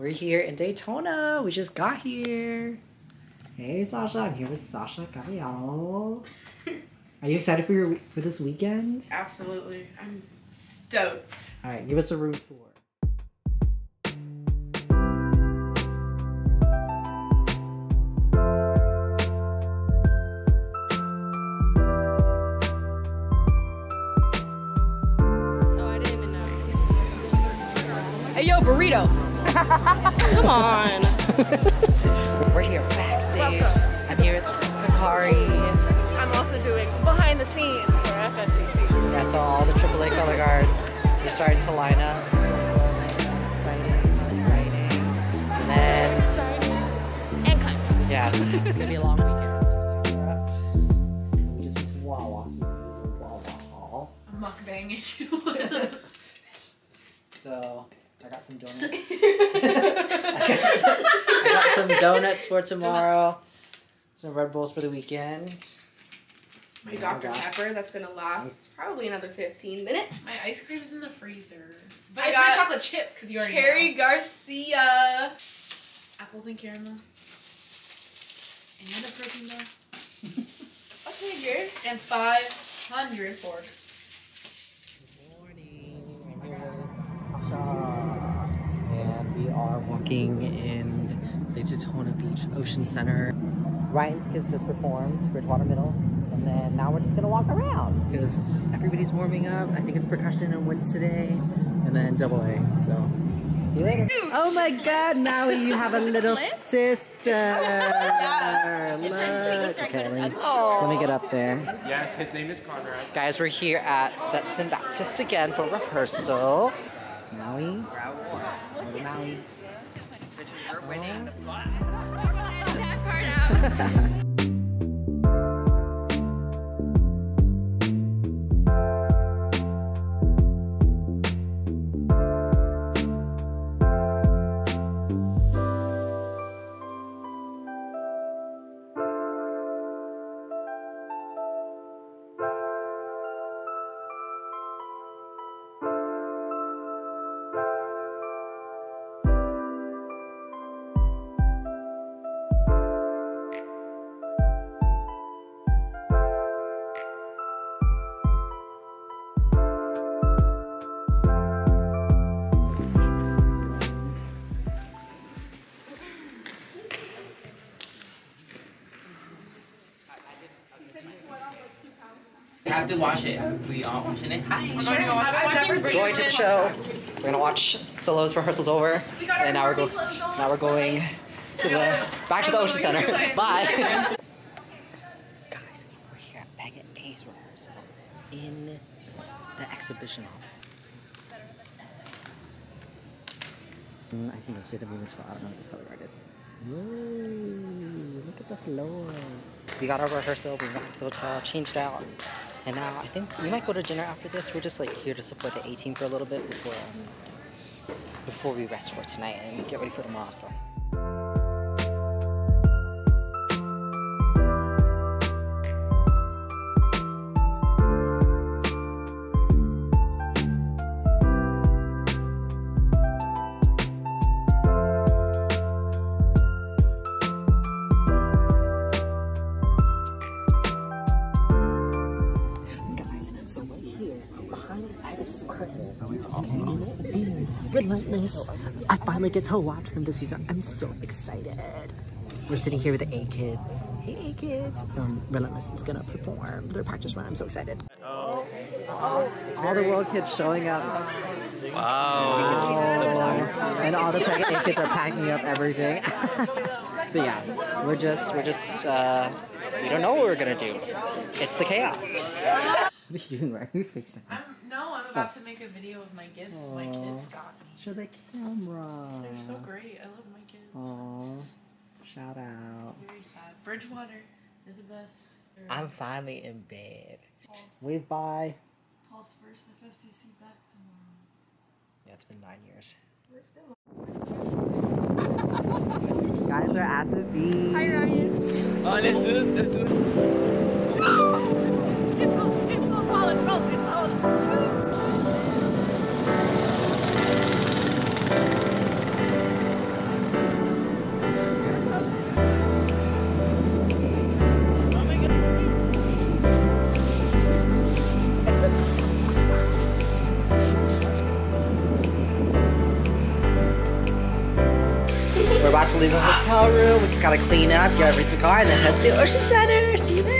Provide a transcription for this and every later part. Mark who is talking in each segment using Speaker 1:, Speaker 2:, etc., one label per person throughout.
Speaker 1: We're here in Daytona. We just got here. Hey, Sasha. I'm here with Sasha Gabriello. Are you excited for your for this weekend?
Speaker 2: Absolutely. I'm stoked.
Speaker 1: All right, give us a room tour.
Speaker 3: Oh, I didn't even know. Hey, yo, burrito. Come on.
Speaker 1: We're here backstage. I'm here with Hikari.
Speaker 3: I'm also doing behind the scenes for FFCC.
Speaker 1: That's all the AAA color guards. They're starting to line up. So it's exciting, exciting. And then,
Speaker 3: And kind of.
Speaker 1: yeah, it's, it's gonna be a long weekend. We just went to Wawa, so we went to Wawa haul.
Speaker 2: A mukbang, if you will.
Speaker 1: So I got some donuts. I, got some, I got some donuts for tomorrow. Some Red Bulls for the weekend.
Speaker 3: My Dr.
Speaker 1: God.
Speaker 3: Pepper that's gonna last mm. probably another 15 minutes.
Speaker 2: My ice cream is in the freezer. But
Speaker 3: I
Speaker 2: it's
Speaker 3: got
Speaker 2: my chocolate chip, because you already
Speaker 3: Cherry
Speaker 2: know.
Speaker 3: Garcia.
Speaker 2: Apples and caramel. And a protein bar.
Speaker 3: Okay, good.
Speaker 2: And 500 forks.
Speaker 1: morning. I'm here with Sasha. And we are walking in the Daytona Beach Ocean Center. Ryan's kids just performed, Bridgewater Middle. And then now we're just gonna walk around because everybody's warming up. I think it's percussion and winds today. And then double A. So see you later. Oh my god, Maui, you have a little sister.
Speaker 3: Yeah.
Speaker 1: Look.
Speaker 3: Easter egg, but
Speaker 1: Okay. Let me get up there.
Speaker 4: Yes, his name is Conrad.
Speaker 1: Guys, we're here at Stetson Baptist again for rehearsal. Maui. Over Maui.
Speaker 3: We're winning. We're gonna edit that part out.
Speaker 5: have to watch it. We all watching it. Hi.
Speaker 2: We're going to go watch
Speaker 3: I've
Speaker 2: I've
Speaker 3: never
Speaker 2: never
Speaker 3: seen
Speaker 2: seen
Speaker 1: Going to the show. We're gonna watch Solo's rehearsals over,
Speaker 2: got
Speaker 1: and now we're
Speaker 2: party
Speaker 1: going. Now we're going to the back to the Ocean Center. Bye. Guys, we're here at Baggett A's rehearsal in the exhibition hall. Mm, I think it's the movement shot. I don't know what this color guard is. Whoa, look at the floor. We got our rehearsal, we went to the hotel, changed out, and now I think we might go to dinner after this. We're just like here to support the A team for a little bit before before we rest for tonight and get ready for tomorrow. So. Relentless. I finally get to watch them this season. I'm so excited. We're sitting here with the A kids. Hey, A kids. Um, Relentless is gonna perform their practice run. I'm so excited. All the world kids showing up. Wow. And all the A kids are packing up everything. but yeah, we're just, we're just, uh, we don't know what we're gonna do. It's the chaos. What are you doing, right? Your face now.
Speaker 2: I'm, about to make a video of my gifts my kids got me.
Speaker 1: Show the camera.
Speaker 2: They're so great. I love my kids.
Speaker 1: Aww. Shout out.
Speaker 2: Very sad. Bridgewater, they're the best.
Speaker 1: I'm finally in bed.
Speaker 2: Paul's,
Speaker 1: Wave bye.
Speaker 2: Paul's first FFCC back tomorrow.
Speaker 1: Yeah, it's been nine years. We're still guys are at the beach.
Speaker 3: Hi, Ryan.
Speaker 5: Oh, let's do it. Let's do it.
Speaker 1: We're about to leave the hotel room. We just gotta clean up, get everything car, and then head to the Ocean Center. See you there.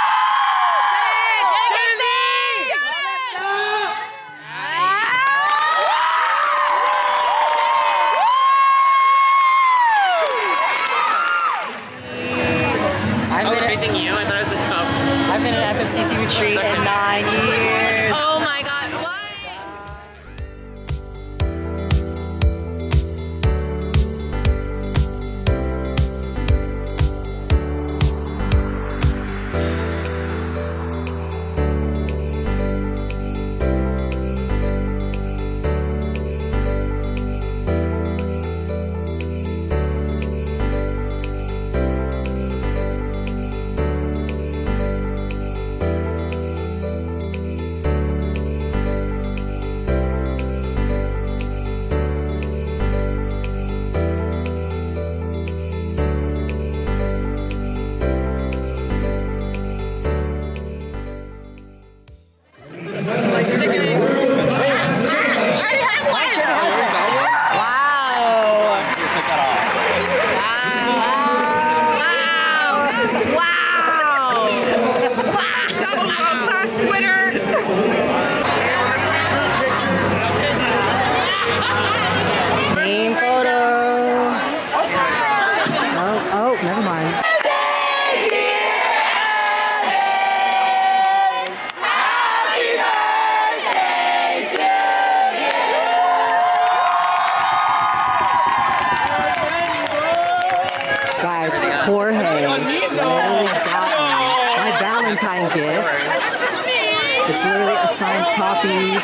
Speaker 1: It's literally a signed copy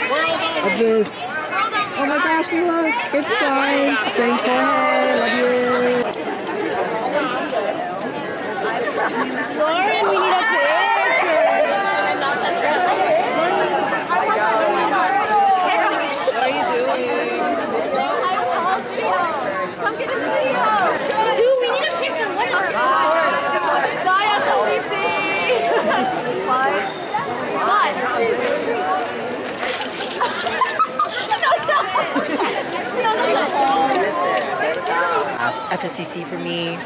Speaker 1: of this. Oh my gosh, look! It's signed. Thanks, Jorge. Love you.
Speaker 3: Lauren, we need a Two, we need a picture. What are Bye, FFCC. One, two, three.
Speaker 1: That's FFCC for me.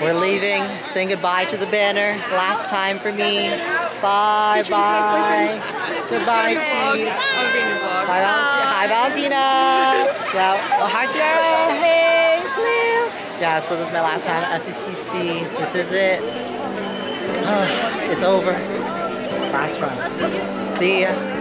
Speaker 1: We're leaving, saying goodbye to the banner. Last time for me. Bye bye. Goodbye, C. Hi, Valentina. Hi, Valentina. Yeah. Oh, hi, Sierra. Hey, it's Lil. Yeah, so this is my last time at FFCC. This is it. it's over. Last run. See ya.